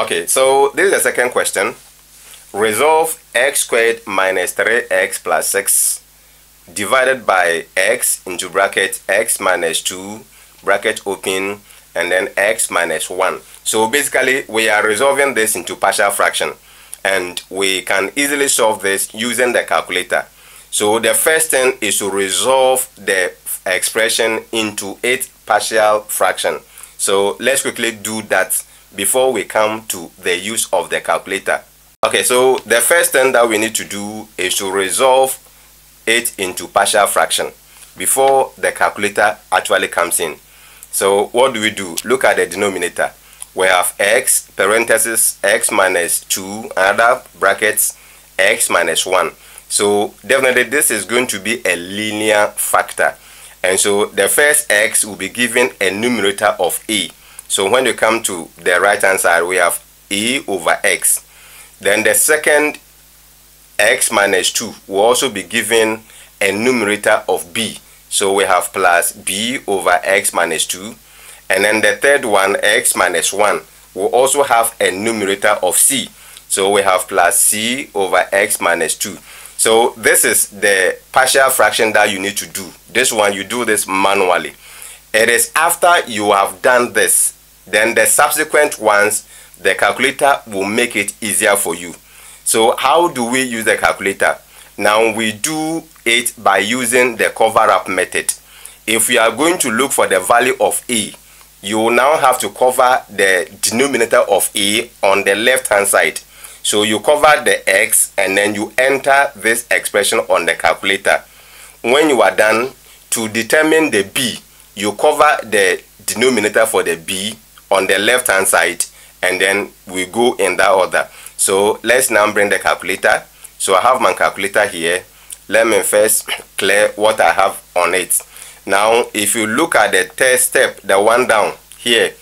Okay, so this is the second question. Resolve x squared minus 3x plus 6 divided by x into bracket x minus 2 bracket open and then x minus 1. So basically we are resolving this into partial fraction and we can easily solve this using the calculator. So the first thing is to resolve the expression into its partial fraction. So let's quickly do that before we come to the use of the calculator. Okay, so the first thing that we need to do is to resolve it into partial fraction before the calculator actually comes in. So what do we do? Look at the denominator. We have x parenthesis x minus 2 another brackets x minus 1. So definitely this is going to be a linear factor. And so the first x will be given a numerator of a. So when you come to the right hand side, we have e over x. Then the second x minus 2 will also be given a numerator of b. So we have plus b over x minus 2. And then the third one, x minus 1, will also have a numerator of c. So we have plus c over x minus 2. So this is the partial fraction that you need to do. This one, you do this manually. It is after you have done this, then the subsequent ones, the calculator will make it easier for you. So how do we use the calculator? Now we do it by using the cover up method. If we are going to look for the value of A, you will now have to cover the denominator of A on the left hand side. So you cover the X and then you enter this expression on the calculator. When you are done, to determine the B, you cover the denominator for the B on the left hand side and then we go in that order. So let's now bring the calculator. So I have my calculator here. Let me first clear what I have on it. Now, if you look at the third step, the one down here,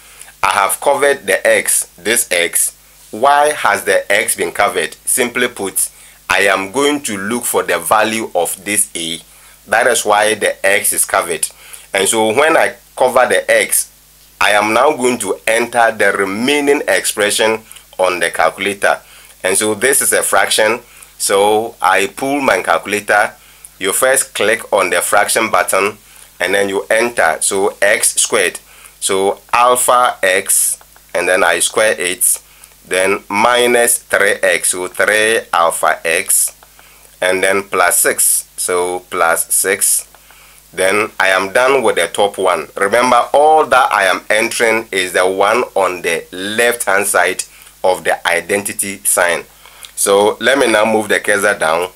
I have covered the x, this x. Why has the x been covered? Simply put, I am going to look for the value of this a. That is why the x is covered. And so when I cover the x, I am now going to enter the remaining expression on the calculator. And so this is a fraction so I pull my calculator. You first click on the fraction button and then you enter. So x squared. So alpha x and then I square it. Then minus 3x. So 3 alpha x and then plus 6. So plus 6. Then I am done with the top one. Remember all that I am entering is the one on the left hand side of the identity sign. So let me now move the cursor down.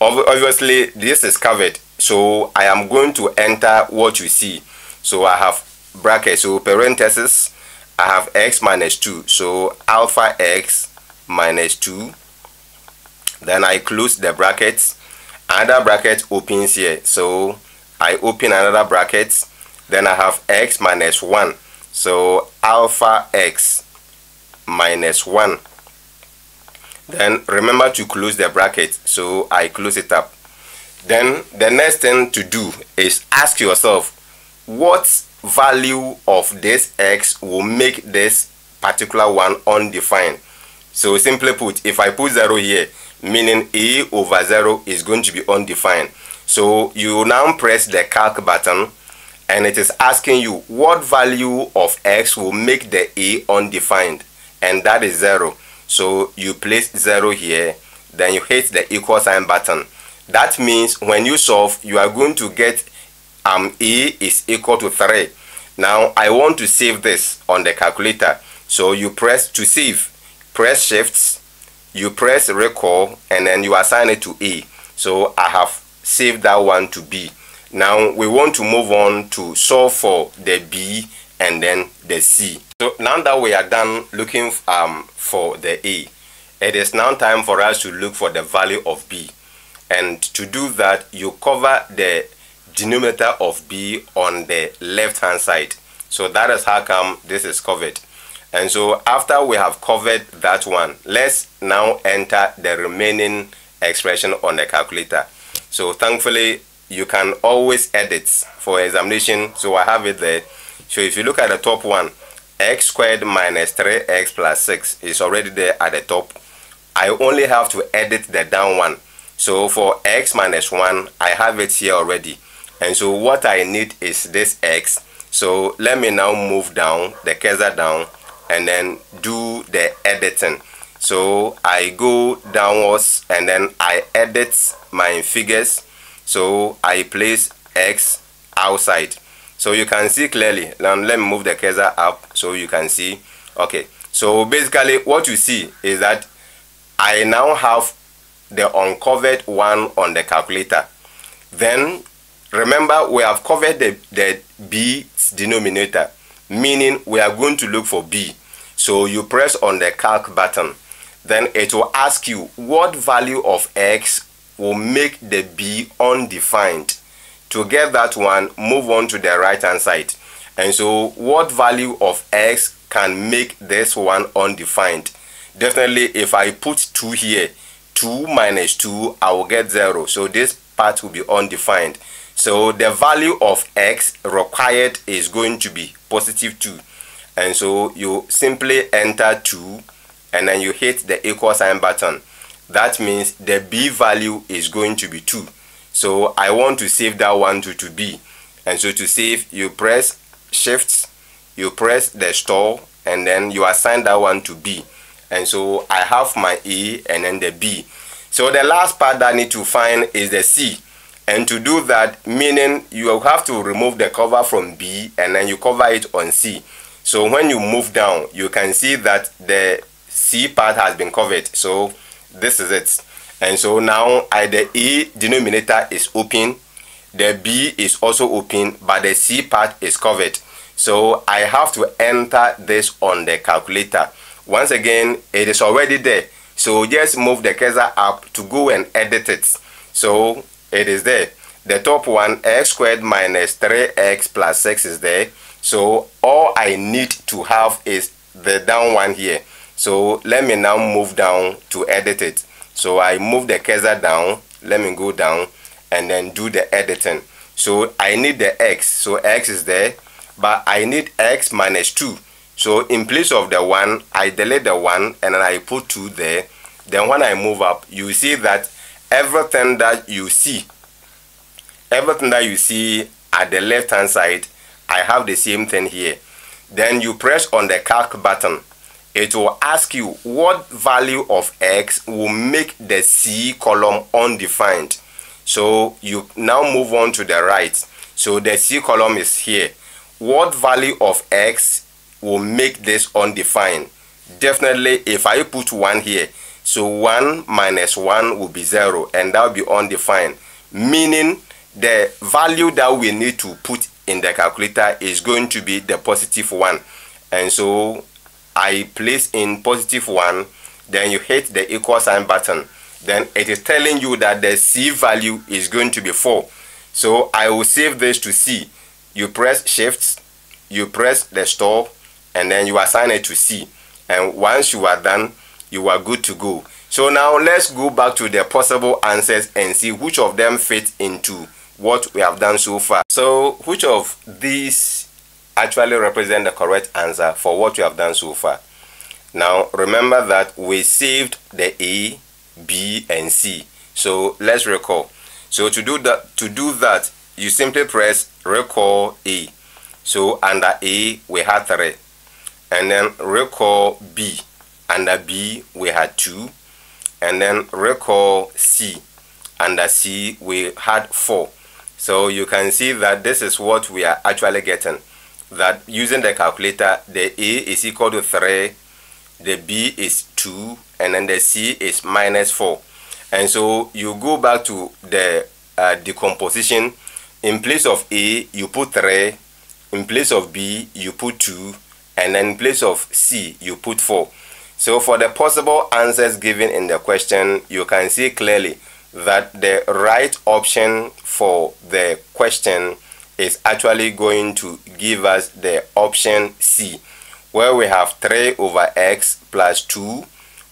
Obviously, this is covered. So I am going to enter what you see. So I have brackets, so parentheses. I have x minus 2. So alpha x minus 2. Then I close the brackets. Another bracket opens here. So I open another bracket. Then I have x minus 1. So alpha x minus 1 then remember to close the bracket so I close it up then the next thing to do is ask yourself what value of this x will make this particular one undefined so simply put if I put 0 here meaning a over 0 is going to be undefined so you now press the calc button and it is asking you what value of x will make the a undefined and that is 0 so you place 0 here, then you hit the equal sign button. That means when you solve, you are going to get um, A is equal to 3. Now I want to save this on the calculator. So you press to save, press shifts, you press recall, and then you assign it to A. So I have saved that one to B. Now we want to move on to solve for the B and then the C. So now that we are done looking um, for the A, it is now time for us to look for the value of B. And to do that, you cover the denominator of B on the left hand side. So that is how come this is covered. And so after we have covered that one, let's now enter the remaining expression on the calculator. So thankfully, you can always edit for examination. So I have it there. So if you look at the top one, x squared minus 3x plus 6 is already there at the top. I only have to edit the down one. So for x minus 1, I have it here already. And so what I need is this x. So let me now move down, the cursor down, and then do the editing. So I go downwards and then I edit my figures. So I place x outside. So you can see clearly. Now let me move the cursor up so you can see. Okay. So basically what you see is that I now have the uncovered one on the calculator. Then remember we have covered the, the b denominator meaning we are going to look for b. So you press on the calc button. Then it will ask you what value of x will make the b undefined. To get that one, move on to the right hand side. And so what value of x can make this one undefined? Definitely if I put 2 here, 2 minus 2, I will get 0. So this part will be undefined. So the value of x required is going to be positive 2. And so you simply enter 2 and then you hit the equal sign button. That means the b value is going to be 2. So I want to save that one to, to B. And so to save, you press Shift, you press the store, and then you assign that one to B. And so I have my A and then the B. So the last part that I need to find is the C. And to do that, meaning you have to remove the cover from B and then you cover it on C. So when you move down, you can see that the C part has been covered. So this is it. And so now I, the A denominator is open the B is also open but the C part is covered. So I have to enter this on the calculator. Once again it is already there. So just move the cursor up to go and edit it. So it is there the top one x squared minus 3x plus 6 is there so all I need to have is the down one here so let me now move down to edit it so I move the cursor down, let me go down and then do the editing. So I need the x, so x is there, but I need x minus 2. So in place of the 1, I delete the 1 and then I put 2 there. Then when I move up, you see that everything that you see, everything that you see at the left hand side, I have the same thing here. Then you press on the calc button it will ask you what value of x will make the C column undefined. So you now move on to the right. So the C column is here. What value of x will make this undefined? Definitely if I put 1 here, so 1 minus 1 will be 0 and that will be undefined. Meaning the value that we need to put in the calculator is going to be the positive 1. And so I place in positive 1, then you hit the equal sign button. Then it is telling you that the C value is going to be 4. So I will save this to C. You press shift, you press the store, and then you assign it to C. And once you are done, you are good to go. So now let's go back to the possible answers and see which of them fit into what we have done so far. So which of these actually represent the correct answer for what we have done so far. Now remember that we saved the A, B and C. So let's recall. So to do that to do that you simply press recall A. So under A we had 3 and then recall B. Under B we had 2 and then recall C. Under C we had 4. So you can see that this is what we are actually getting that using the calculator, the A is equal to 3, the B is 2, and then the C is minus 4. And so you go back to the uh, decomposition. In place of A, you put 3. In place of B, you put 2. And then in place of C, you put 4. So for the possible answers given in the question, you can see clearly that the right option for the question is actually going to give us the option C where we have 3 over x plus 2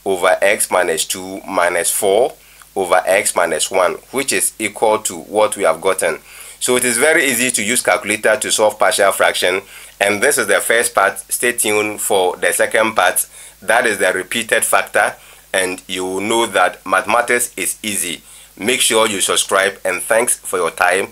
over x minus 2 minus 4 over x minus 1 which is equal to what we have gotten. So it is very easy to use calculator to solve partial fraction And this is the first part. Stay tuned for the second part. That is the repeated factor and you will know that mathematics is easy. Make sure you subscribe and thanks for your time.